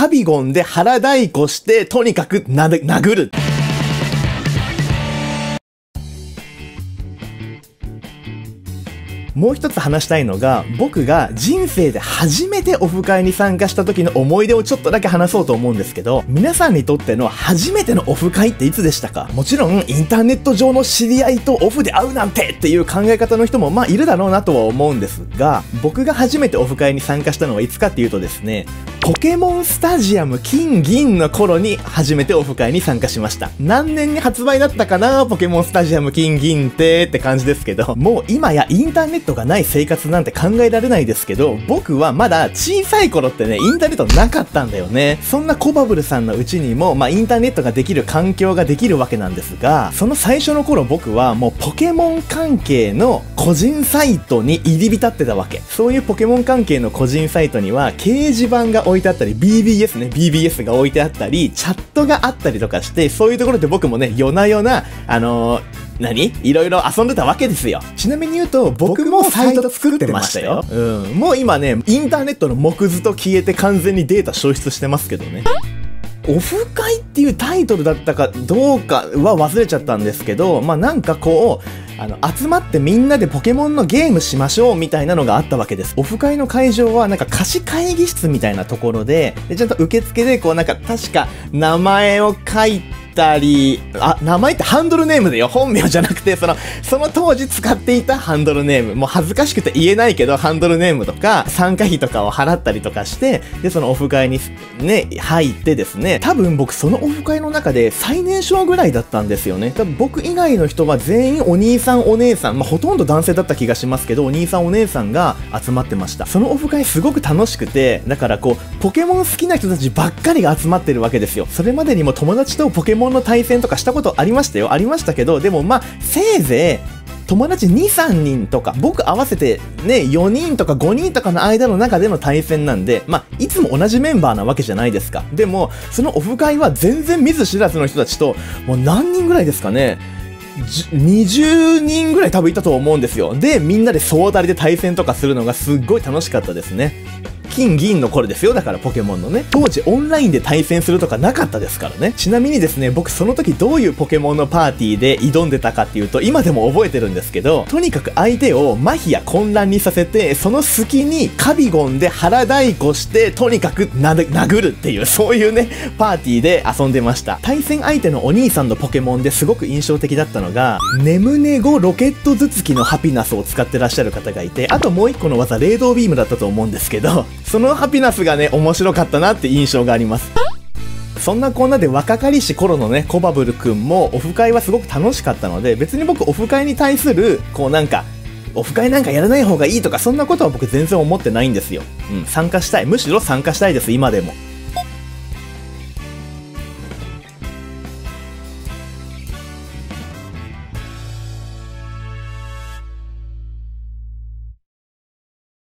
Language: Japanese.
カビゴンで腹太鼓して、とにかく、殴る。もう一つ話したいのが、僕が人生で初めてオフ会に参加した時の思い出をちょっとだけ話そうと思うんですけど、皆さんにとっての初めてのオフ会っていつでしたか？もちろん、インターネット上の知り合いとオフで会うなんてっていう考え方の人もまあいるだろうなとは思うんですが、僕が初めてオフ会に参加したのはいつかっていうとですね、ポケモンスタジアム金銀の頃に初めてオフ会に参加しました。何年に発売だったかな？ポケモンスタジアム金銀ってって感じですけど、もう今やインターネットがない生活なんて考えられないですけど、僕はまだ小さい頃ってね、インターネットなかったんだよね。そんなコバブルさんのうちにも、まあインターネットができる環境ができるわけなんですが、その最初の頃僕はもうポケモン関係の個人サイトに入り浸ってたわけ。そういうポケモン関係の個人サイトには掲示板が置いてあったり、BBS ね、BBS が置いてあったり、チャットがあったりとかして、そういうところで僕もね、夜な夜な、あのー、何？いろいろ遊んでたわけですよ。ちなみに言うと、僕もサイト作ってましたよ。うん。もう今ね、インターネットの木図と消えて完全にデータ消失してますけどね。オフ会っていうタイトルだったかどうかは忘れちゃったんですけど、まあなんかこう、あの、集まってみんなでポケモンのゲームしましょうみたいなのがあったわけです。オフ会の会場はなんか貸し会議室みたいなところで、でちゃんと受付でこうなんか確か名前を書いて、たり、あ、名前ってハンドルネームだよ。本名じゃなくて、その、その当時使っていたハンドルネーム。もう恥ずかしくて言えないけど、ハンドルネームとか、参加費とかを払ったりとかして、で、そのオフ会にね、入ってですね、多分僕そのオフ会の中で最年少ぐらいだったんですよね。多分僕以外の人は全員お兄さんお姉さん、まあ、ほとんど男性だった気がしますけど、お兄さんお姉さんが集まってました。そのオフ会すごく楽しくて、だからこう、ポケモン好きな人たちばっかりが集まってるわけですよ。それまでにも友達とポケモンの対戦とかしたことありましたよ。ありましたけど、でもまあ、せいぜい、友達2、3人とか、僕合わせてね、4人とか5人とかの間の中での対戦なんで、まあ、いつも同じメンバーなわけじゃないですか。でも、そのオフ会は全然見ず知らずの人たちと、もう何人ぐらいですかね、20人ぐらい多分いたと思うんですよ。で、みんなで総当たりで対戦とかするのがすっごい楽しかったですね。金銀の頃ですよ。だからポケモンのね。当時オンラインで対戦するとかなかったですからね。ちなみにですね、僕その時どういうポケモンのパーティーで挑んでたかっていうと、今でも覚えてるんですけど、とにかく相手を麻痺や混乱にさせて、その隙にカビゴンで腹太鼓して、とにかく殴るっていう、そういうね、パーティーで遊んでました。対戦相手のお兄さんのポケモンですごく印象的だったのが、ネムネゴロケット頭突きのハピナスを使ってらっしゃる方がいて、あともう一個の技、レードビームだったと思うんですけど、そのハピナスがね、面白かったなって印象があります。そんなこんなで若かりし頃のね、コバブルくんもオフ会はすごく楽しかったので、別に僕オフ会に対する、こうなんか、オフ会なんかやらない方がいいとか、そんなことは僕全然思ってないんですよ。うん、参加したい。むしろ参加したいです、今でも。